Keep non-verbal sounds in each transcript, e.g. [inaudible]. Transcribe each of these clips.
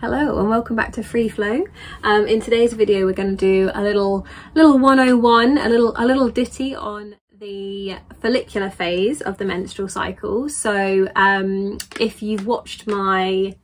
Hello and welcome back to Free Flow. Um, in today's video we're going to do a little little 101, a little a little ditty on the follicular phase of the menstrual cycle. So um, if you've watched my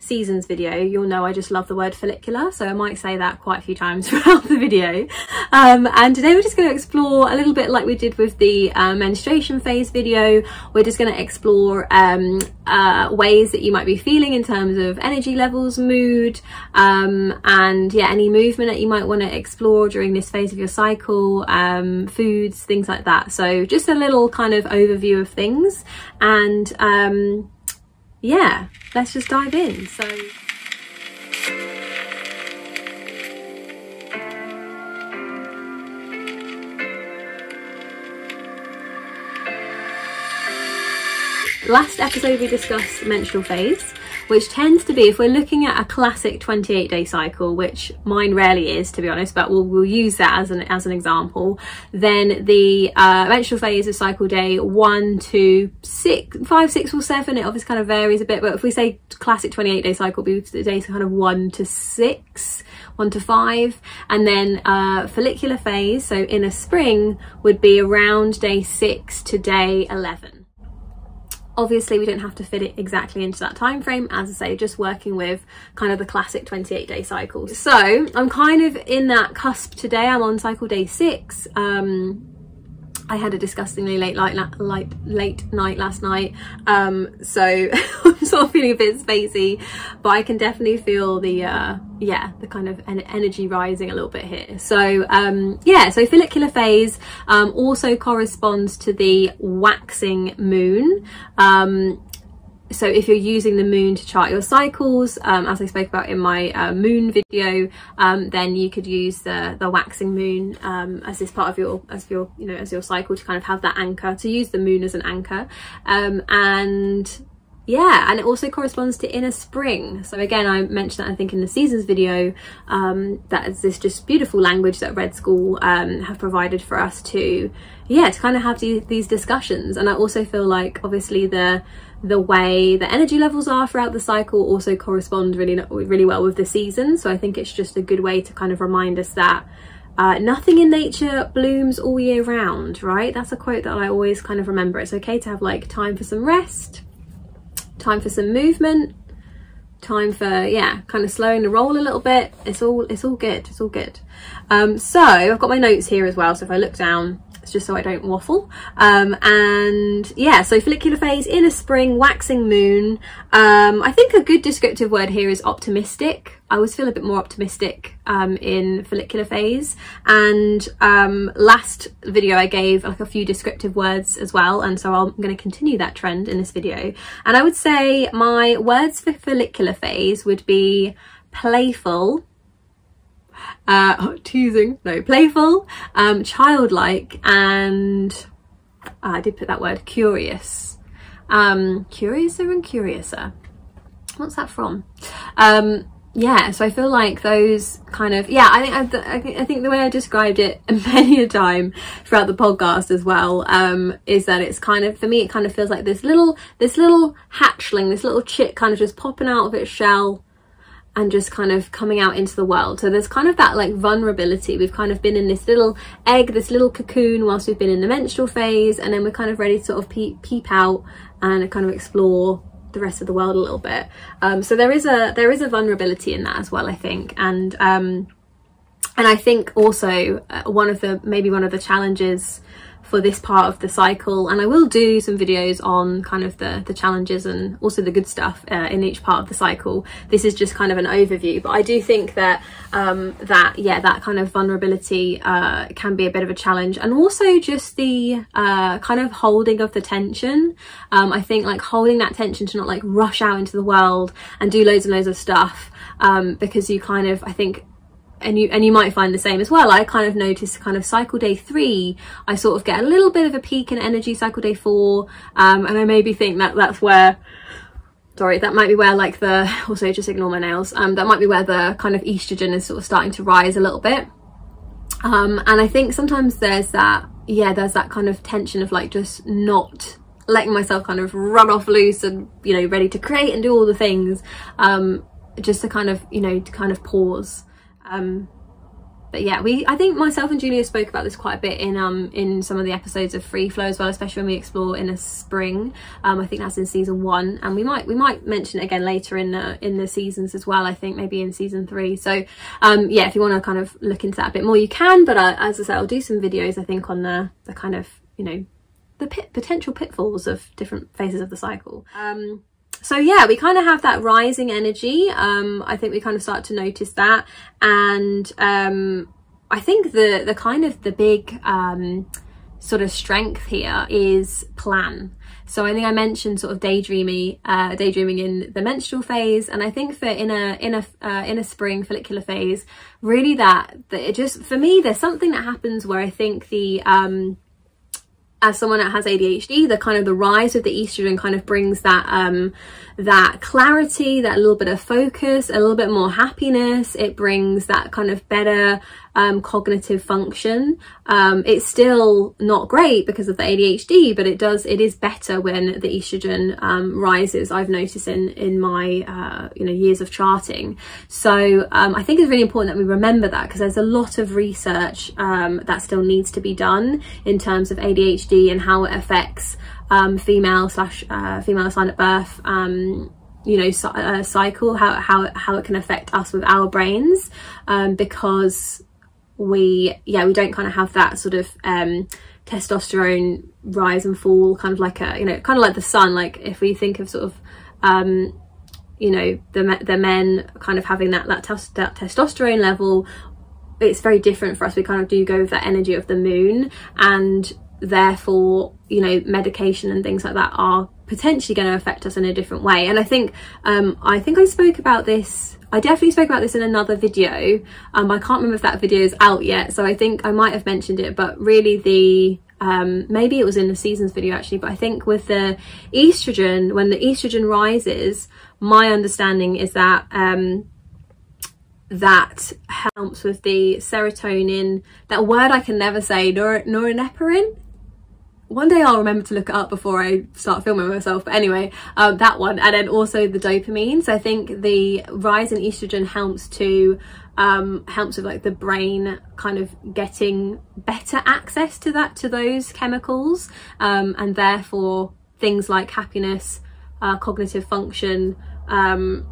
seasons video you'll know I just love the word follicular so I might say that quite a few times [laughs] throughout the video. Um, and today we're just going to explore a little bit like we did with the uh, menstruation phase video. We're just going to explore um, uh, ways that you might be feeling in terms of energy levels mood um, and yeah any movement that you might want to explore during this phase of your cycle um, foods things like that. So just a little kind of overview of things. And um, yeah, let's just dive in. So. Last episode we discussed menstrual phase which tends to be, if we're looking at a classic 28 day cycle, which mine rarely is to be honest, but we'll, we'll use that as an, as an example, then the uh, menstrual phase of cycle day one to six, five, six or seven, it obviously kind of varies a bit, but if we say classic 28 day cycle, be the days kind of one to six, one to five, and then uh, follicular phase, so inner spring, would be around day six to day 11. Obviously, we don't have to fit it exactly into that time frame, as I say, just working with kind of the classic 28 day cycles. So I'm kind of in that cusp today. I'm on cycle day six. Um, I had a disgustingly late light, late, late night last night, um, so [laughs] I'm sort of feeling a bit spacey, but I can definitely feel the, uh, yeah, the kind of en energy rising a little bit here. So um, yeah, so follicular phase um, also corresponds to the waxing moon. Um, so if you're using the moon to chart your cycles um, as I spoke about in my uh, moon video um, then you could use the the waxing moon um, as this part of your as your you know as your cycle to kind of have that anchor to use the moon as an anchor um, and yeah and it also corresponds to inner spring. So again I mentioned that I think in the seasons video um, that is this just beautiful language that Red School um, have provided for us to yeah to kind of have these, these discussions. And I also feel like obviously the the way the energy levels are throughout the cycle also correspond really really well with the season. So I think it's just a good way to kind of remind us that uh, nothing in nature blooms all year round right? That's a quote that I always kind of remember. It's okay to have like time for some rest time for some movement. Time for yeah kind of slowing the roll a little bit. It's all it's all good. It's all good. Um so I've got my notes here as well. So if I look down just so I don't waffle. Um, and yeah, so follicular phase, inner spring, waxing moon. Um, I think a good descriptive word here is optimistic. I always feel a bit more optimistic um, in follicular phase. And um, last video I gave like a few descriptive words as well. And so I'm going to continue that trend in this video. And I would say my words for follicular phase would be playful, uh, [laughs] teasing, no, playful, um, childlike, and uh, I did put that word, curious. Um, curiouser and curiouser. What's that from? Um, yeah, so I feel like those kind of, yeah, I think, I, I, think the way I described it [laughs] many a time throughout the podcast as well, um, is that it's kind of, for me, it kind of feels like this little, this little hatchling, this little chick kind of just popping out of its shell, and just kind of coming out into the world. So there's kind of that like vulnerability. We've kind of been in this little egg, this little cocoon whilst we've been in the menstrual phase and then we're kind of ready to sort of peep, peep out and kind of explore the rest of the world a little bit. Um, so there is a there is a vulnerability in that as well, I think. And um, and I think also uh, one of the maybe one of the challenges for this part of the cycle and I will do some videos on kind of the the challenges and also the good stuff uh, in each part of the cycle. This is just kind of an overview but I do think that um, that yeah that kind of vulnerability uh, can be a bit of a challenge. And also just the uh, kind of holding of the tension. Um, I think like holding that tension to not like rush out into the world and do loads and loads of stuff um, because you kind of I think and you and you might find the same as well. I kind of noticed kind of cycle day three i sort of get a little bit of a peak in energy cycle day four um, and i maybe think that that's where sorry that might be where like the [laughs] also just ignore my nails um that might be where the kind of estrogen is sort of starting to rise a little bit. Um and i think sometimes there's that yeah there's that kind of tension of like just not letting myself kind of run off loose and you know ready to create and do all the things um just to kind of you know to kind of pause um but yeah we i think myself and julia spoke about this quite a bit in um in some of the episodes of free flow as well especially when we explore inner spring. Um i think that's in season one and we might we might mention it again later in the in the seasons as well i think maybe in season three. So um yeah if you want to kind of look into that a bit more you can but uh, as i said i'll do some videos i think on the the kind of you know the pit, potential pitfalls of different phases of the cycle. Um so yeah we kind of have that rising energy um i think we kind of start to notice that. And um i think the the kind of the big um sort of strength here is plan. So I think I mentioned sort of daydreamy, uh, daydreaming in the menstrual phase, and I think for in a in a uh, inner spring follicular phase, really that that it just for me there's something that happens where I think the um, as someone that has ADHD, the kind of the rise of the estrogen kind of brings that um, that clarity, that little bit of focus, a little bit more happiness. It brings that kind of better um, cognitive function. Um, it's still not great because of the ADHD, but it does, it is better when the estrogen um, rises. I've noticed in, in my, uh, you know, years of charting. So um, I think it's really important that we remember that because there's a lot of research um, that still needs to be done in terms of ADHD and how it affects um, female slash uh, female assigned at birth you know uh, cycle how, how how it can affect us with our brains um, because we yeah we don't kind of have that sort of um, testosterone rise and fall kind of like a you know kind of like the sun like if we think of sort of um, you know the the men kind of having that that, that testosterone level it's very different for us. We kind of do go with that energy of the moon and therefore you know medication and things like that are potentially going to affect us in a different way. And i think um, i think i spoke about this i definitely spoke about this in another video. Um, i can't remember if that video is out yet so i think i might have mentioned it but really the um, maybe it was in the seasons video actually but i think with the estrogen when the estrogen rises my understanding is that um, that helps with the serotonin that word i can never say nor norepinephrine one day I'll remember to look it up before I start filming myself. But anyway, um, that one. And then also the dopamine. So I think the rise in estrogen helps to um, helps with like the brain kind of getting better access to that, to those chemicals. Um, and therefore things like happiness, uh, cognitive function, um,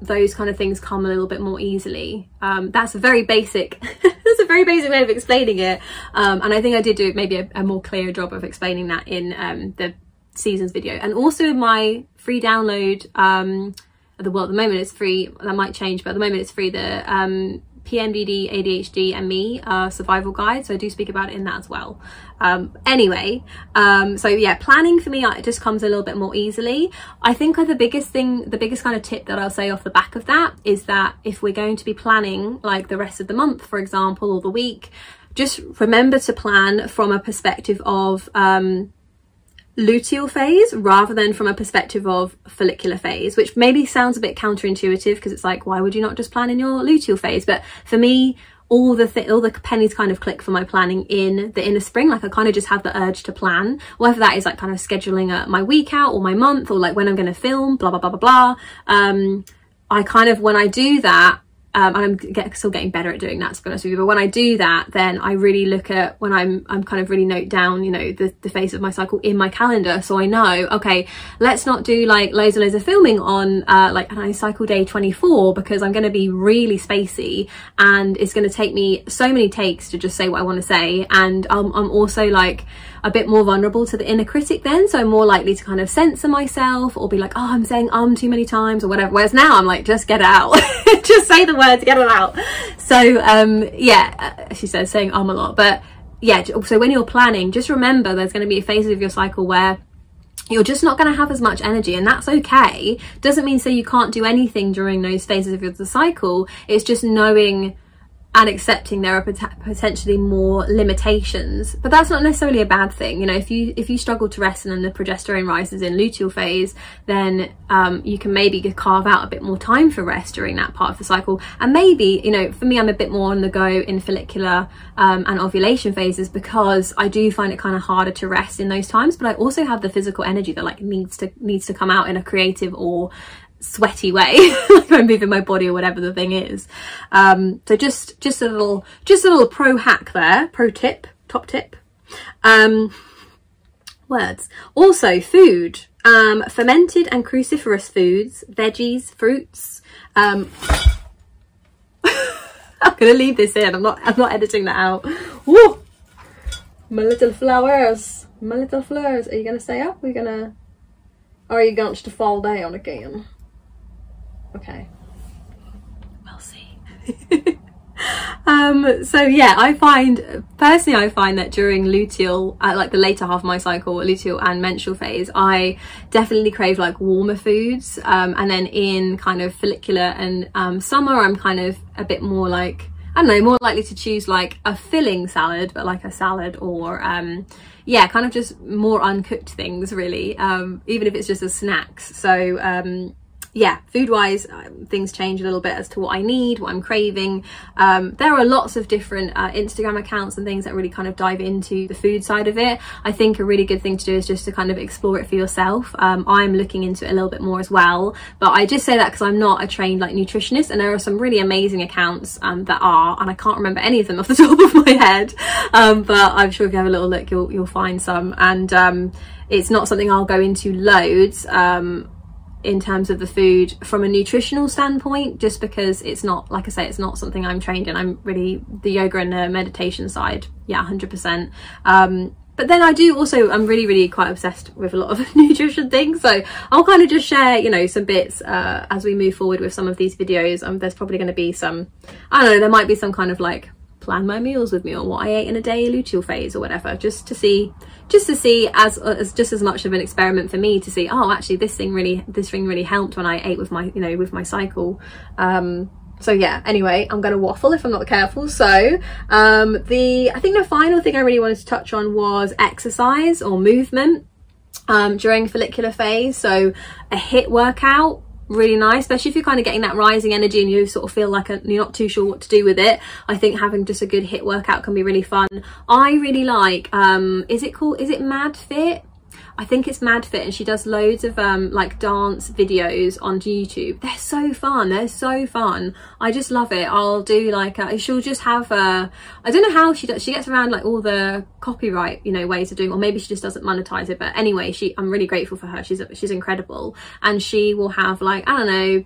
those kind of things come a little bit more easily. Um, that's a very basic, [laughs] that's a very basic way of explaining it. Um, and I think I did do maybe a, a more clear job of explaining that in um, the seasons video. And also my free download, um, the well at the moment it's free, that might change, but at the moment it's free, the um, PMDD, ADHD and me uh, survival guide. So I do speak about it in that as well. Um, anyway, um, so yeah, planning for me, it just comes a little bit more easily. I think the biggest thing, the biggest kind of tip that I'll say off the back of that is that if we're going to be planning like the rest of the month, for example, or the week, just remember to plan from a perspective of um, luteal phase rather than from a perspective of follicular phase, which maybe sounds a bit counterintuitive because it's like, why would you not just plan in your luteal phase? But for me, all the th all the pennies kind of click for my planning in the inner spring. Like i kind of just have the urge to plan. Whether that is like kind of scheduling a, my week out or my month or like when i'm going to film blah blah blah blah blah. Um i kind of when i do that um, and I'm get, still getting better at doing that to be honest with you. But when I do that then I really look at when I'm I'm kind of really note down you know the, the phase of my cycle in my calendar. So I know okay let's not do like loads and loads of filming on uh, like I cycle day 24 because I'm going to be really spacey and it's going to take me so many takes to just say what I want to say. And I'm, I'm also like a bit more vulnerable to the inner critic then. So I'm more likely to kind of censor myself or be like oh I'm saying um too many times or whatever. Whereas now I'm like just get out. [laughs] Just say the words [laughs] get it out. So um yeah uh, she says saying um a lot but yeah so when you're planning just remember there's going to be a phase of your cycle where you're just not going to have as much energy and that's okay. Doesn't mean so you can't do anything during those phases of the cycle. It's just knowing and accepting there are pot potentially more limitations. But that's not necessarily a bad thing you know if you if you struggle to rest and then the progesterone rises in luteal phase then um, you can maybe carve out a bit more time for rest during that part of the cycle. And maybe you know for me I'm a bit more on the go in follicular um, and ovulation phases because I do find it kind of harder to rest in those times but I also have the physical energy that like needs to needs to come out in a creative or sweaty way [laughs] like I'm moving my body or whatever the thing is. Um so just just a little just a little pro hack there pro tip top tip. Um words. Also food. Um fermented and cruciferous foods veggies fruits. Um [laughs] I'm gonna leave this in. I'm not I'm not editing that out. My little flowers my little flowers. Are you gonna stay up? We're gonna or are you going to fall down again okay. We'll see. [laughs] Um so yeah i find personally i find that during luteal uh, like the later half of my cycle luteal and menstrual phase i definitely crave like warmer foods. Um and then in kind of follicular and um summer i'm kind of a bit more like I don't know, more likely to choose like a filling salad, but like a salad or um, yeah, kind of just more uncooked things really, um, even if it's just as snacks. So um, yeah, food wise, um, things change a little bit as to what I need, what I'm craving. Um, there are lots of different uh, Instagram accounts and things that really kind of dive into the food side of it. I think a really good thing to do is just to kind of explore it for yourself. Um, I'm looking into it a little bit more as well, but I just say that because I'm not a trained like nutritionist and there are some really amazing accounts um, that are, and I can't remember any of them off the [laughs] top of my head, um, but I'm sure if you have a little look, you'll, you'll find some. And um, it's not something I'll go into loads. Um, in terms of the food from a nutritional standpoint just because it's not like I say it's not something I'm trained in. I'm really the yoga and the meditation side. Yeah 100% um, but then I do also I'm really really quite obsessed with a lot of [laughs] nutrition things. So I'll kind of just share you know some bits uh, as we move forward with some of these videos. Um, there's probably going to be some I don't know there might be some kind of like plan my meals with me or what I ate in a day luteal phase or whatever just to see just to see as as just as much of an experiment for me to see oh actually this thing really this thing really helped when I ate with my you know with my cycle. Um so yeah anyway i'm gonna waffle if i'm not careful. So um the i think the final thing i really wanted to touch on was exercise or movement um during follicular phase. So a HIIT workout really nice especially if you're kind of getting that rising energy and you sort of feel like a, you're not too sure what to do with it. I think having just a good HIIT workout can be really fun. I really like um is it called is it MadFit I think it's MadFit and she does loads of um, like dance videos on YouTube. They're so fun. They're so fun. I just love it. I'll do like, a, she'll just have a, I don't know how she does, she gets around like all the copyright, you know, ways of doing, or maybe she just doesn't monetize it. But anyway, she, I'm really grateful for her. She's, she's incredible. And she will have like, I don't know,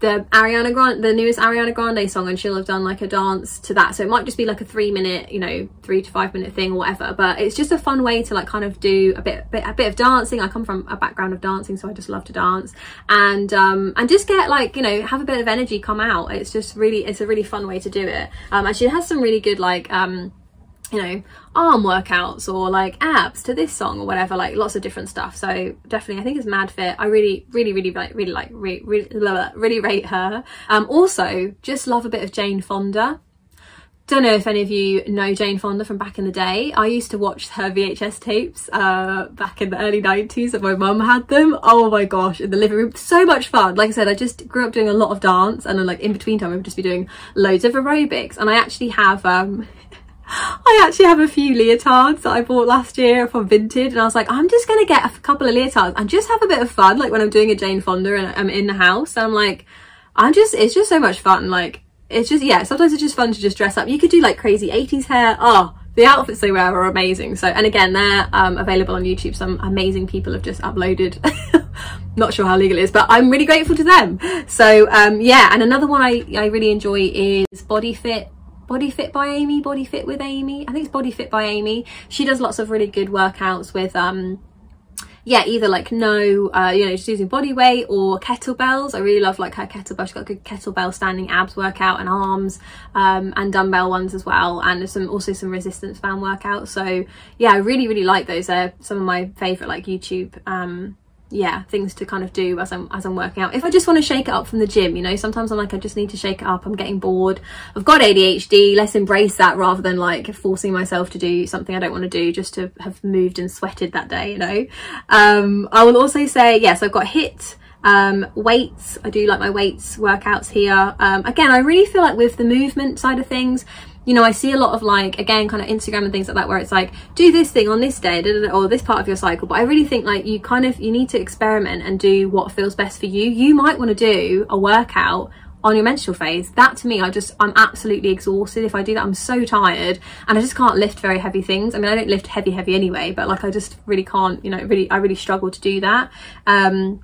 the Ariana Grande, the newest Ariana Grande song, and she'll have done like a dance to that. So it might just be like a three minute, you know, three to five minute thing or whatever. But it's just a fun way to like kind of do a bit, bit a bit of dancing. I come from a background of dancing, so I just love to dance and um and just get like you know have a bit of energy come out. It's just really it's a really fun way to do it. Um, and she has some really good like um you know arm workouts or like abs to this song or whatever like lots of different stuff so definitely i think it's MadFit i really really really like really like really really, really rate her um also just love a bit of jane fonda don't know if any of you know Jane Fonda from back in the day. I used to watch her VHS tapes uh, back in the early 90s and my mum had them. Oh my gosh, in the living room. So much fun. Like I said, I just grew up doing a lot of dance and then like in between time I would just be doing loads of aerobics and I actually have um I actually have a few leotards that I bought last year from Vinted and I was like I'm just gonna get a couple of leotards and just have a bit of fun like when I'm doing a Jane Fonda and I'm in the house I'm like I'm just it's just so much fun like it's just yeah sometimes it's just fun to just dress up. You could do like crazy 80s hair. Oh the outfits they wear are amazing. So and again they're um, available on YouTube. Some amazing people have just uploaded. [laughs] Not sure how legal it is but I'm really grateful to them. So um, yeah and another one I, I really enjoy is Body Fit Body Fit by Amy, Body Fit with Amy. I think it's Body Fit by Amy. She does lots of really good workouts with um yeah, either like no, uh, you know, just using body weight or kettlebells. I really love like her kettlebell. She's got a good kettlebell standing abs workout and arms um, and dumbbell ones as well. And some also some resistance band workouts. So yeah, I really, really like those. They're some of my favorite like YouTube um, yeah things to kind of do as I'm as I'm working out. If I just want to shake it up from the gym you know sometimes I'm like I just need to shake it up I'm getting bored. I've got ADHD let's embrace that rather than like forcing myself to do something I don't want to do just to have moved and sweated that day you know? Um I will also say yes I've got HIIT um, weights. I do like my weights workouts here. Um, again I really feel like with the movement side of things you know, I see a lot of like, again, kind of Instagram and things like that, where it's like, do this thing on this day, or this part of your cycle. But I really think like you kind of, you need to experiment and do what feels best for you. You might want to do a workout on your menstrual phase that to me i just i'm absolutely exhausted if i do that i'm so tired and i just can't lift very heavy things i mean i don't lift heavy heavy anyway but like i just really can't you know really i really struggle to do that um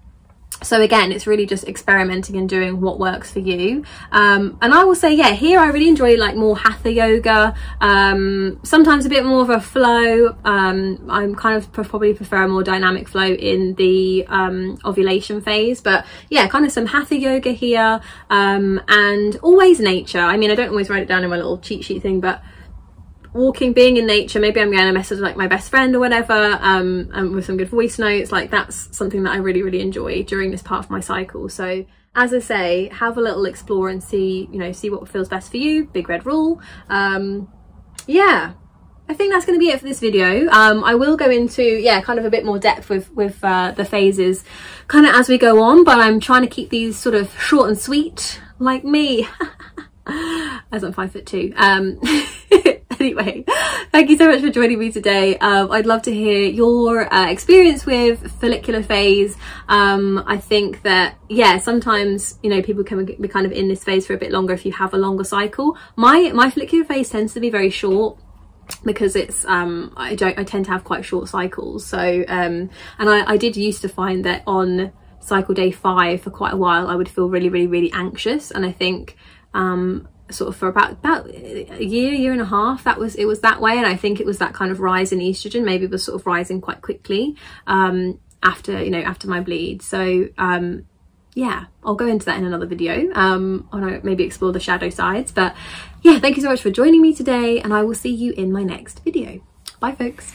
so again it's really just experimenting and doing what works for you. Um, and I will say yeah here I really enjoy like more hatha yoga um, sometimes a bit more of a flow. Um, I'm kind of probably prefer a more dynamic flow in the um, ovulation phase. But yeah kind of some hatha yoga here um, and always nature. I mean I don't always write it down in my little cheat sheet thing but walking being in nature maybe i'm going to message like my best friend or whatever um and with some good voice notes like that's something that i really really enjoy during this part of my cycle so as i say have a little explore and see you know see what feels best for you big red rule um yeah I think that's going to be it for this video. Um, I will go into, yeah, kind of a bit more depth with, with uh, the phases kind of as we go on, but I'm trying to keep these sort of short and sweet, like me, [laughs] as I'm five foot two. Um, [laughs] anyway, thank you so much for joining me today. Um, I'd love to hear your uh, experience with follicular phase. Um, I think that, yeah, sometimes, you know, people can be kind of in this phase for a bit longer if you have a longer cycle. My, my follicular phase tends to be very short because it's um I don't I tend to have quite short cycles so um and I, I did used to find that on cycle day five for quite a while I would feel really really really anxious and I think um sort of for about about a year year and a half that was it was that way. And i think it was that kind of rise in estrogen maybe was sort of rising quite quickly um after you know after my bleed. So um yeah i'll go into that in another video um or maybe explore the shadow sides. But yeah thank you so much for joining me today and i will see you in my next video. Bye folks